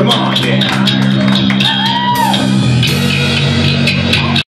Come on, yeah.